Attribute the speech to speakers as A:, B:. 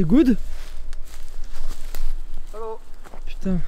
A: T'es good Hello. Putain.